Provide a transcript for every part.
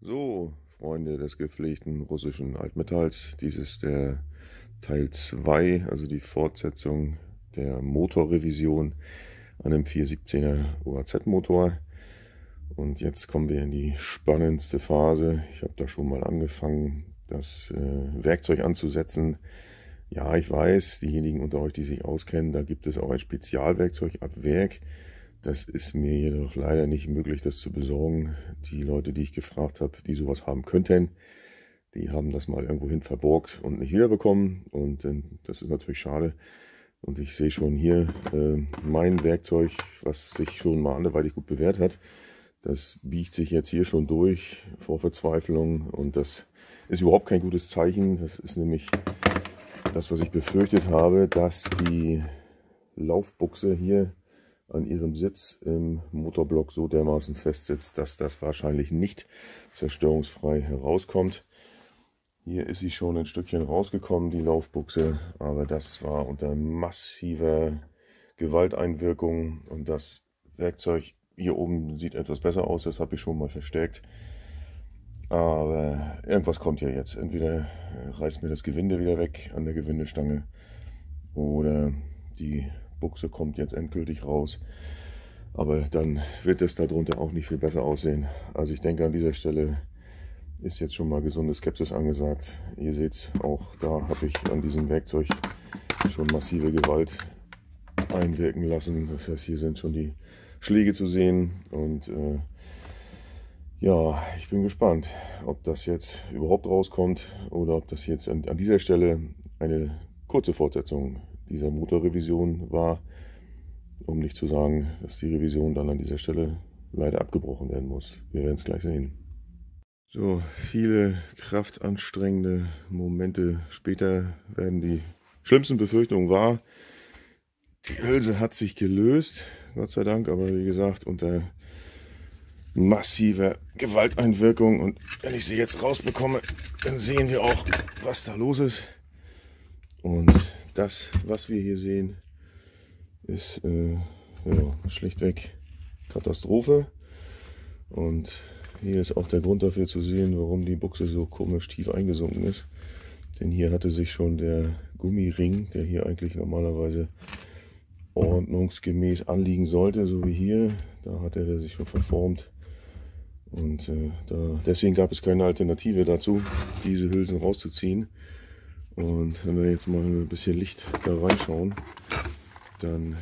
So, Freunde des gepflegten russischen Altmetalls, dies ist der Teil 2, also die Fortsetzung der Motorrevision an einem 417er OAZ-Motor. Und jetzt kommen wir in die spannendste Phase. Ich habe da schon mal angefangen, das äh, Werkzeug anzusetzen. Ja, ich weiß, diejenigen unter euch, die sich auskennen, da gibt es auch ein Spezialwerkzeug ab Werk. Das ist mir jedoch leider nicht möglich, das zu besorgen. Die Leute, die ich gefragt habe, die sowas haben könnten, die haben das mal irgendwohin verborgt und nicht wiederbekommen. Und äh, das ist natürlich schade. Und ich sehe schon hier äh, mein Werkzeug, was sich schon mal anderweitig gut bewährt hat. Das biegt sich jetzt hier schon durch vor Verzweiflung und das ist überhaupt kein gutes Zeichen. Das ist nämlich das, was ich befürchtet habe, dass die Laufbuchse hier an ihrem Sitz im Motorblock so dermaßen festsitzt, dass das wahrscheinlich nicht zerstörungsfrei herauskommt. Hier ist sie schon ein Stückchen rausgekommen, die Laufbuchse, aber das war unter massiver Gewalteinwirkung und das Werkzeug hier oben sieht etwas besser aus, das habe ich schon mal verstärkt. Aber irgendwas kommt ja jetzt. Entweder reißt mir das Gewinde wieder weg an der Gewindestange oder die Buchse kommt jetzt endgültig raus. Aber dann wird es darunter auch nicht viel besser aussehen. Also ich denke an dieser Stelle ist jetzt schon mal gesunde Skepsis angesagt. Ihr seht auch da habe ich an diesem Werkzeug schon massive Gewalt einwirken lassen. Das heißt hier sind schon die Schläge zu sehen und äh, ja, ich bin gespannt, ob das jetzt überhaupt rauskommt oder ob das jetzt an, an dieser Stelle eine kurze Fortsetzung dieser Motorrevision war, um nicht zu sagen, dass die Revision dann an dieser Stelle leider abgebrochen werden muss. Wir werden es gleich sehen. So, viele kraftanstrengende Momente später werden die schlimmsten Befürchtungen wahr. Die Hülse hat sich gelöst, Gott sei Dank, aber wie gesagt, unter massiver Gewalteinwirkung. Und wenn ich sie jetzt rausbekomme, dann sehen wir auch, was da los ist. Und das, was wir hier sehen, ist äh, ja, schlichtweg Katastrophe. Und hier ist auch der Grund dafür zu sehen, warum die Buchse so komisch tief eingesunken ist. Denn hier hatte sich schon der Gummiring, der hier eigentlich normalerweise ordnungsgemäß anliegen sollte, so wie hier, da hat er sich schon verformt. Und äh, da, deswegen gab es keine Alternative dazu, diese Hülsen rauszuziehen. Und wenn wir jetzt mal ein bisschen Licht da reinschauen, dann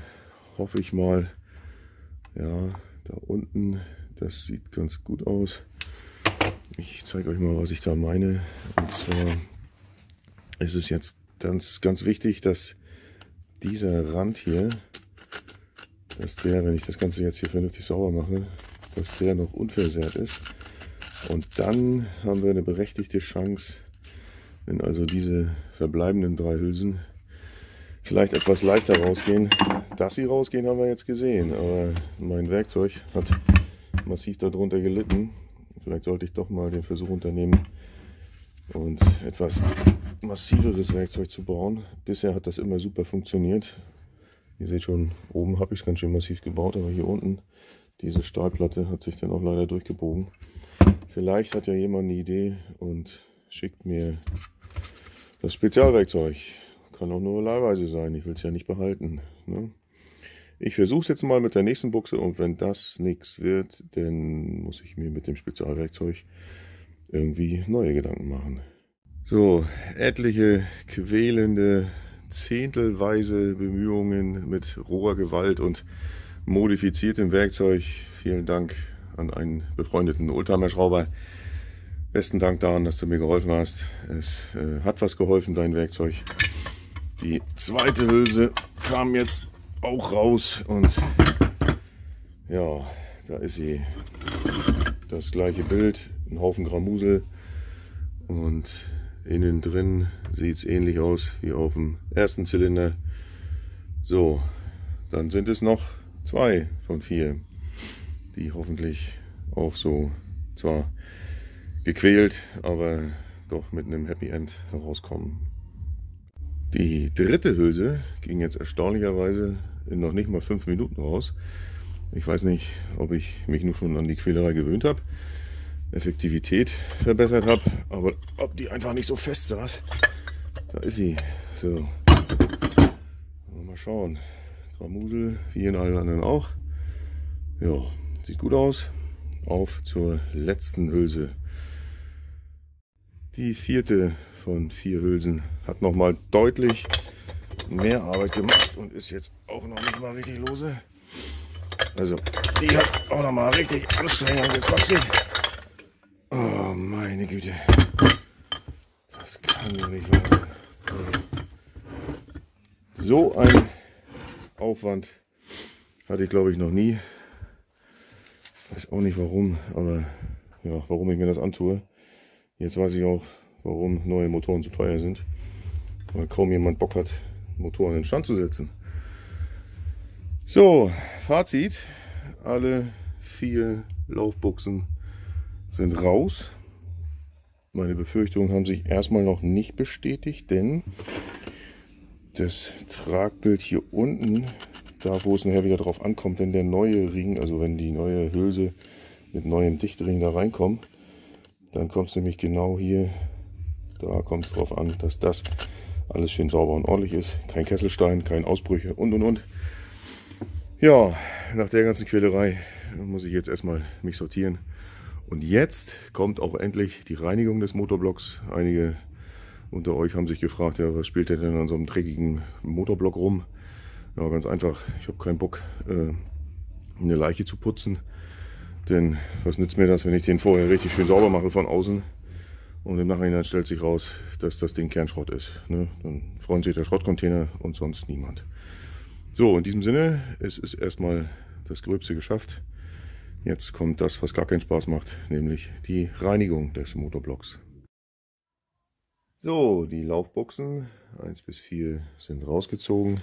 hoffe ich mal, ja, da unten, das sieht ganz gut aus. Ich zeige euch mal, was ich da meine. Und zwar ist es jetzt ganz, ganz wichtig, dass dieser Rand hier, dass der, wenn ich das Ganze jetzt hier vernünftig sauber mache, dass der noch unversehrt ist. Und dann haben wir eine berechtigte Chance, wenn also diese verbleibenden drei Hülsen vielleicht etwas leichter rausgehen. Dass sie rausgehen, haben wir jetzt gesehen. Aber mein Werkzeug hat massiv darunter gelitten. Vielleicht sollte ich doch mal den Versuch unternehmen und etwas massiveres Werkzeug zu bauen. Bisher hat das immer super funktioniert. Ihr seht schon, oben habe ich es ganz schön massiv gebaut, aber hier unten, diese Stahlplatte hat sich dann auch leider durchgebogen. Vielleicht hat ja jemand eine Idee und schickt mir das Spezialwerkzeug kann auch nur leihweise sein. Ich will es ja nicht behalten. Ne? Ich versuche es jetzt mal mit der nächsten Buchse und wenn das nichts wird, dann muss ich mir mit dem Spezialwerkzeug irgendwie neue Gedanken machen. So, etliche quälende, zehntelweise Bemühungen mit roher Gewalt und modifiziertem Werkzeug. Vielen Dank an einen befreundeten Oldtimer-Schrauber. Besten Dank daran, dass du mir geholfen hast. Es äh, hat was geholfen, dein Werkzeug. Die zweite Hülse kam jetzt auch raus und ja, da ist sie. Das gleiche Bild, ein Haufen Gramusel und innen drin sieht es ähnlich aus wie auf dem ersten Zylinder. So, dann sind es noch zwei von vier, die hoffentlich auch so zwar gequält, aber doch mit einem Happy End herauskommen. Die dritte Hülse ging jetzt erstaunlicherweise in noch nicht mal fünf Minuten raus. Ich weiß nicht, ob ich mich nur schon an die Quälerei gewöhnt habe. Effektivität verbessert habe, aber ob die einfach nicht so fest saß. Da ist sie. So. Mal schauen. Gramusel, wie in allen anderen auch. Ja, sieht gut aus. Auf zur letzten Hülse. Die vierte von vier Hülsen hat nochmal deutlich mehr Arbeit gemacht und ist jetzt auch noch nicht mal richtig lose. Also, die hat auch noch mal richtig Anstrengung gekostet. Oh, meine Güte. Das kann doch nicht wahr sein. So ein Aufwand hatte ich, glaube ich, noch nie. Weiß auch nicht warum, aber ja, warum ich mir das antue. Jetzt weiß ich auch, warum neue Motoren so teuer sind. Weil kaum jemand Bock hat, Motoren in Stand zu setzen. So, Fazit. Alle vier Laufbuchsen sind raus. Meine Befürchtungen haben sich erstmal noch nicht bestätigt, denn das Tragbild hier unten, da wo es nachher wieder drauf ankommt, wenn der neue Ring, also wenn die neue Hülse mit neuem Dichtring da reinkommt, dann kommt es nämlich genau hier, da kommt es drauf an, dass das alles schön sauber und ordentlich ist. Kein Kesselstein, keine Ausbrüche und und und. Ja, nach der ganzen Quälerei muss ich jetzt erstmal mich sortieren. Und jetzt kommt auch endlich die Reinigung des Motorblocks. Einige unter euch haben sich gefragt, ja, was spielt der denn an so einem dreckigen Motorblock rum? Ja, ganz einfach. Ich habe keinen Bock, äh, eine Leiche zu putzen. Denn was nützt mir das, wenn ich den vorher richtig schön sauber mache von außen und im Nachhinein stellt sich raus, dass das Ding Kernschrott ist. Ne? Dann freuen sich der Schrottcontainer und sonst niemand. So, in diesem Sinne, es ist erstmal das Gröbste geschafft. Jetzt kommt das, was gar keinen Spaß macht, nämlich die Reinigung des Motorblocks. So, die Laufbuchsen 1 bis 4 sind rausgezogen.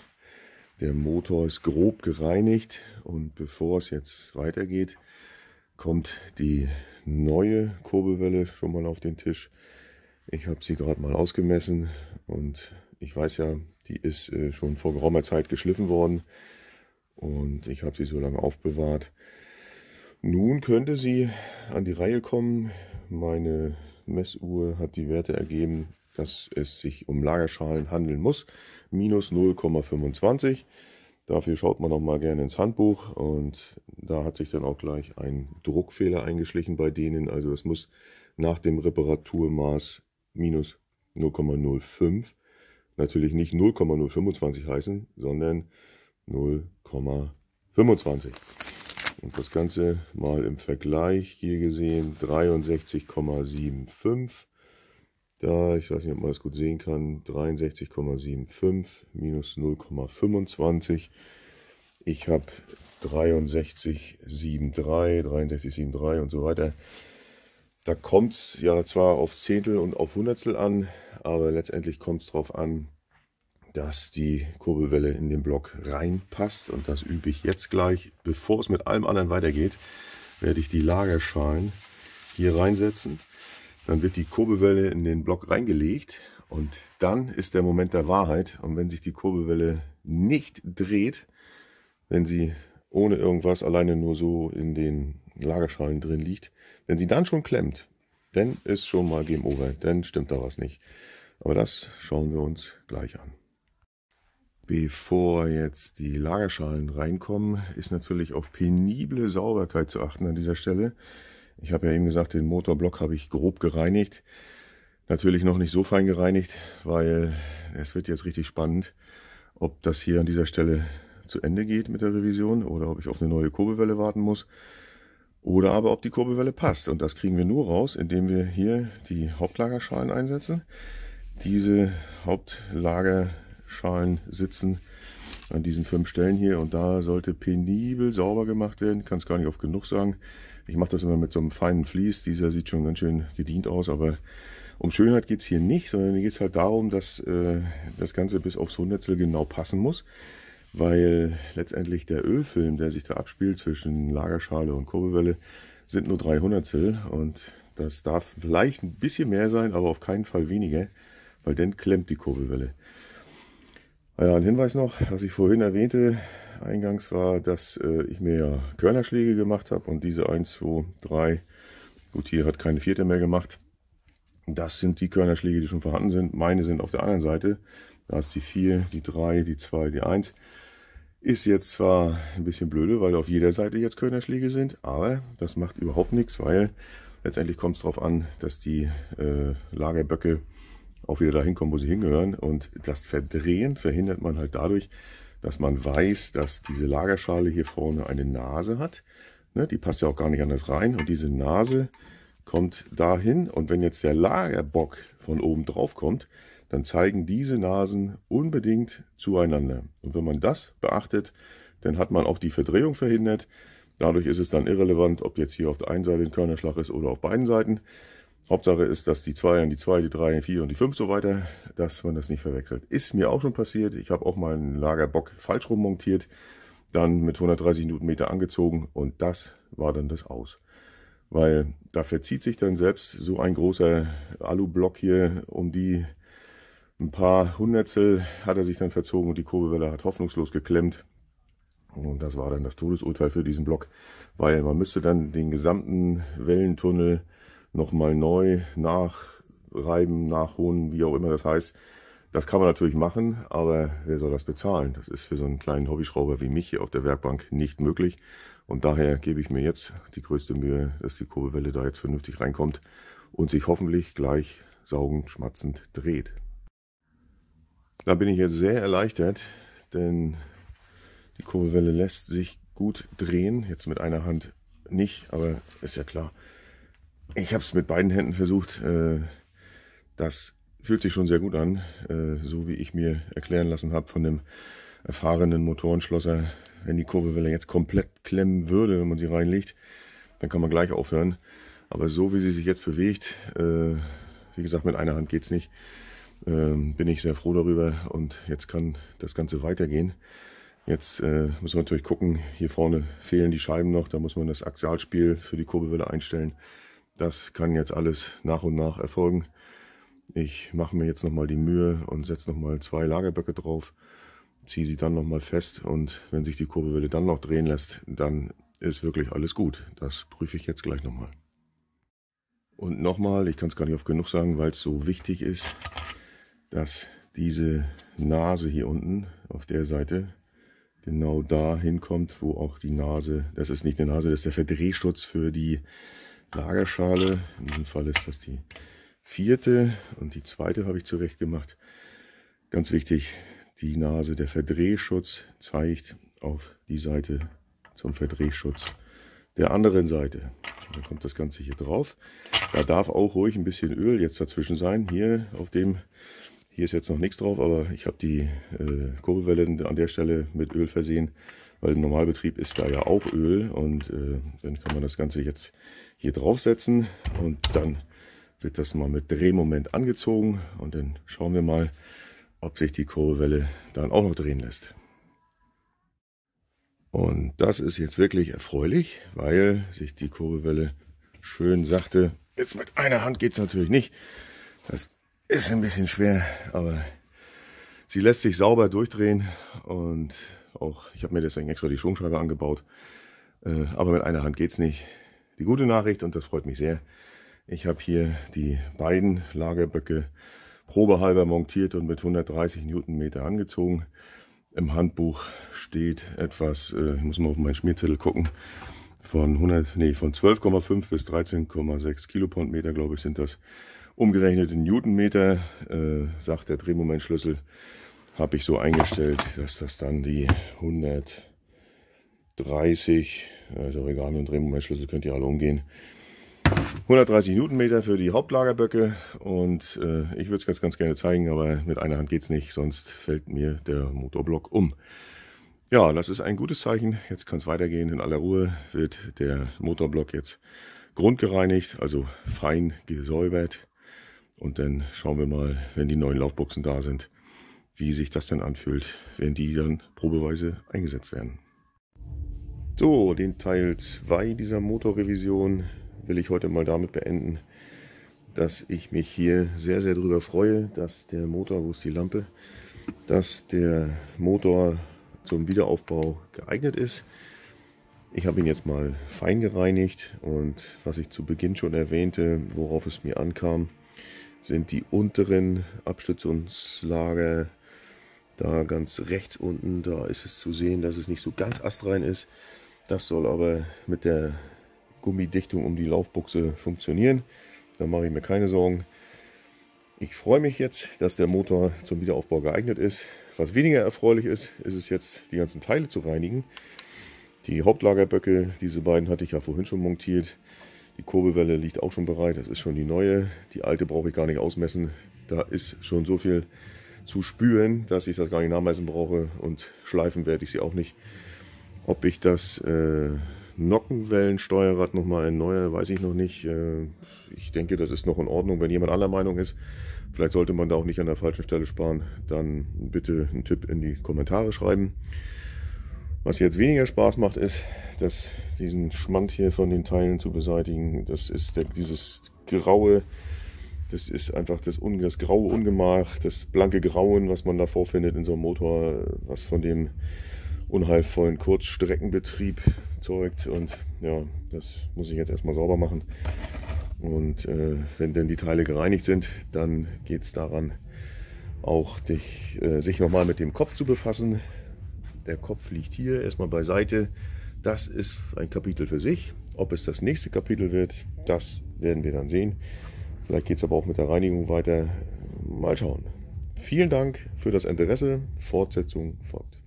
Der Motor ist grob gereinigt und bevor es jetzt weitergeht, kommt die neue Kurbelwelle schon mal auf den Tisch. Ich habe sie gerade mal ausgemessen und ich weiß ja, die ist äh, schon vor geraumer Zeit geschliffen worden und ich habe sie so lange aufbewahrt. Nun könnte sie an die Reihe kommen. Meine Messuhr hat die Werte ergeben, dass es sich um Lagerschalen handeln muss. Minus 0,25. Dafür schaut man noch mal gerne ins Handbuch und da hat sich dann auch gleich ein Druckfehler eingeschlichen bei denen. Also es muss nach dem Reparaturmaß minus 0,05 natürlich nicht 0,025 heißen, sondern 0,25. Und das Ganze mal im Vergleich hier gesehen 63,75 da, ich weiß nicht, ob man das gut sehen kann, 63,75 minus 0,25. Ich habe 63,73, 63,73 und so weiter. Da kommt es ja zwar aufs Zehntel und auf Hundertstel an, aber letztendlich kommt es darauf an, dass die Kurbelwelle in den Block reinpasst. Und das übe ich jetzt gleich. Bevor es mit allem anderen weitergeht, werde ich die Lagerschalen hier reinsetzen. Dann wird die Kurbelwelle in den Block reingelegt und dann ist der Moment der Wahrheit. Und wenn sich die Kurbelwelle nicht dreht, wenn sie ohne irgendwas alleine nur so in den Lagerschalen drin liegt, wenn sie dann schon klemmt, dann ist schon mal Game Over, dann stimmt da was nicht. Aber das schauen wir uns gleich an. Bevor jetzt die Lagerschalen reinkommen, ist natürlich auf penible Sauberkeit zu achten an dieser Stelle. Ich habe ja eben gesagt, den Motorblock habe ich grob gereinigt. Natürlich noch nicht so fein gereinigt, weil es wird jetzt richtig spannend, ob das hier an dieser Stelle zu Ende geht mit der Revision oder ob ich auf eine neue Kurbelwelle warten muss oder aber ob die Kurbelwelle passt. Und das kriegen wir nur raus, indem wir hier die Hauptlagerschalen einsetzen. Diese Hauptlagerschalen sitzen an diesen fünf Stellen hier und da sollte penibel sauber gemacht werden. Kann es gar nicht oft genug sagen. Ich mache das immer mit so einem feinen Vlies. Dieser sieht schon ganz schön gedient aus, aber um Schönheit geht es hier nicht, sondern hier geht es halt darum, dass äh, das Ganze bis aufs Hundertstel genau passen muss, weil letztendlich der Ölfilm, der sich da abspielt zwischen Lagerschale und Kurbelwelle, sind nur 3 Hundertstel und das darf vielleicht ein bisschen mehr sein, aber auf keinen Fall weniger, weil dann klemmt die Kurbelwelle. Ja, ein Hinweis noch, was ich vorhin erwähnte, eingangs war, dass äh, ich mir ja Körnerschläge gemacht habe und diese 1, 2, 3 Gut, hier hat keine vierte mehr gemacht. Das sind die Körnerschläge, die schon vorhanden sind. Meine sind auf der anderen Seite. Da ist die 4, die 3, die 2, die 1. Ist jetzt zwar ein bisschen blöde, weil auf jeder Seite jetzt Körnerschläge sind, aber das macht überhaupt nichts, weil letztendlich kommt es darauf an, dass die äh, Lagerböcke auch wieder dahin kommen, wo sie hingehören. Und das Verdrehen verhindert man halt dadurch, dass man weiß, dass diese Lagerschale hier vorne eine Nase hat. Ne, die passt ja auch gar nicht anders rein. Und diese Nase kommt dahin. Und wenn jetzt der Lagerbock von oben drauf kommt, dann zeigen diese Nasen unbedingt zueinander. Und wenn man das beachtet, dann hat man auch die Verdrehung verhindert. Dadurch ist es dann irrelevant, ob jetzt hier auf der einen Seite ein Körnerschlag ist oder auf beiden Seiten. Hauptsache ist, dass die 2 und die 2, die 3, die 4 und die 5 so weiter, dass man das nicht verwechselt. Ist mir auch schon passiert. Ich habe auch meinen Lagerbock falsch rum montiert, dann mit 130 Newtonmeter angezogen und das war dann das Aus. Weil da verzieht sich dann selbst so ein großer Alublock hier um die ein paar Hundertstel hat er sich dann verzogen und die Kurbelwelle hat hoffnungslos geklemmt. Und das war dann das Todesurteil für diesen Block, weil man müsste dann den gesamten Wellentunnel nochmal neu nachreiben, nachholen, wie auch immer das heißt. Das kann man natürlich machen, aber wer soll das bezahlen? Das ist für so einen kleinen Hobbyschrauber wie mich hier auf der Werkbank nicht möglich. Und daher gebe ich mir jetzt die größte Mühe, dass die Kurbelwelle da jetzt vernünftig reinkommt und sich hoffentlich gleich saugend, schmatzend dreht. Da bin ich jetzt sehr erleichtert, denn die Kurbelwelle lässt sich gut drehen. Jetzt mit einer Hand nicht, aber ist ja klar. Ich habe es mit beiden Händen versucht. Äh, das fühlt sich schon sehr gut an, äh, so wie ich mir erklären lassen habe von dem erfahrenen Motorenschlosser. Wenn die Kurbelwelle jetzt komplett klemmen würde, wenn man sie reinlegt, dann kann man gleich aufhören. Aber so wie sie sich jetzt bewegt, äh, wie gesagt, mit einer Hand geht's nicht ähm, bin ich sehr froh darüber und jetzt kann das Ganze weitergehen. Jetzt äh, müssen wir natürlich gucken, hier vorne fehlen die Scheiben noch, da muss man das Axialspiel für die Kurbelwelle einstellen. Das kann jetzt alles nach und nach erfolgen. Ich mache mir jetzt nochmal die Mühe und setze nochmal zwei Lagerböcke drauf, ziehe sie dann nochmal fest und wenn sich die Kurbelwelle dann noch drehen lässt, dann ist wirklich alles gut. Das prüfe ich jetzt gleich nochmal. Und nochmal, ich kann es gar nicht oft genug sagen, weil es so wichtig ist, dass diese Nase hier unten auf der Seite genau da hinkommt, wo auch die Nase, das ist nicht die Nase, das ist der Verdrehschutz für die Lagerschale. In diesem Fall ist das die vierte und die zweite habe ich zurecht gemacht. Ganz wichtig, die Nase, der Verdrehschutz zeigt auf die Seite zum Verdrehschutz der anderen Seite. Dann kommt das Ganze hier drauf. Da darf auch ruhig ein bisschen Öl jetzt dazwischen sein. Hier auf dem hier ist jetzt noch nichts drauf, aber ich habe die äh, Kurbelwelle an der Stelle mit Öl versehen, weil im Normalbetrieb ist da ja auch Öl und äh, dann kann man das Ganze jetzt hier draufsetzen und dann wird das mal mit Drehmoment angezogen und dann schauen wir mal, ob sich die Kurbelwelle dann auch noch drehen lässt. Und das ist jetzt wirklich erfreulich, weil sich die Kurbelwelle schön sachte. Jetzt mit einer Hand geht es natürlich nicht. Das ist ein bisschen schwer, aber sie lässt sich sauber durchdrehen und auch, ich habe mir deswegen extra die Schwungscheibe angebaut. Äh, aber mit einer Hand geht's nicht. Die gute Nachricht, und das freut mich sehr, ich habe hier die beiden Lagerböcke probehalber montiert und mit 130 Newtonmeter angezogen. Im Handbuch steht etwas, äh, ich muss mal auf meinen Schmierzettel gucken, von 100, nee, von 12,5 bis 13,6 Kilopondmeter, glaube ich, sind das. Umgerechnet in Newtonmeter, äh, sagt der Drehmomentschlüssel, habe ich so eingestellt, dass das dann die 130, also Regal und Drehmomentschlüssel könnt ihr alle umgehen, 130 Newtonmeter für die Hauptlagerböcke und äh, ich würde es ganz, ganz gerne zeigen, aber mit einer Hand geht es nicht, sonst fällt mir der Motorblock um. Ja, das ist ein gutes Zeichen. Jetzt kann es weitergehen. In aller Ruhe wird der Motorblock jetzt grundgereinigt, also fein gesäubert. Und dann schauen wir mal, wenn die neuen Laufbuchsen da sind, wie sich das dann anfühlt, wenn die dann probeweise eingesetzt werden. So, den Teil 2 dieser Motorrevision will ich heute mal damit beenden, dass ich mich hier sehr, sehr darüber freue, dass der Motor, wo ist die Lampe, dass der Motor zum Wiederaufbau geeignet ist. Ich habe ihn jetzt mal fein gereinigt und was ich zu Beginn schon erwähnte, worauf es mir ankam, sind die unteren Abstützungslager. Da ganz rechts unten, da ist es zu sehen, dass es nicht so ganz astrein ist. Das soll aber mit der Gummidichtung um die Laufbuchse funktionieren. Da mache ich mir keine Sorgen. Ich freue mich jetzt, dass der Motor zum Wiederaufbau geeignet ist. Was weniger erfreulich ist, ist es jetzt, die ganzen Teile zu reinigen. Die Hauptlagerböcke, diese beiden hatte ich ja vorhin schon montiert. Die Kurbelwelle liegt auch schon bereit, das ist schon die neue. Die alte brauche ich gar nicht ausmessen. Da ist schon so viel zu spüren, dass ich das gar nicht nachmessen brauche und schleifen werde ich sie auch nicht. Ob ich das äh, Nockenwellensteuerrad nochmal erneuere, weiß ich noch nicht. Äh, ich denke, das ist noch in Ordnung, wenn jemand anderer Meinung ist. Vielleicht sollte man da auch nicht an der falschen Stelle sparen. Dann bitte einen Tipp in die Kommentare schreiben. Was jetzt weniger Spaß macht, ist, dass diesen Schmand hier von den Teilen zu beseitigen. Das ist der, dieses graue, das ist einfach das, das graue Ungemach, das blanke Grauen, was man da vorfindet in so einem Motor, was von dem unheilvollen Kurzstreckenbetrieb zeugt. Und ja, das muss ich jetzt erstmal sauber machen. Und äh, wenn denn die Teile gereinigt sind, dann geht es daran, auch dich, äh, sich nochmal mit dem Kopf zu befassen. Der Kopf liegt hier erstmal beiseite. Das ist ein Kapitel für sich. Ob es das nächste Kapitel wird, das werden wir dann sehen. Vielleicht geht es aber auch mit der Reinigung weiter. Mal schauen. Vielen Dank für das Interesse. Fortsetzung folgt.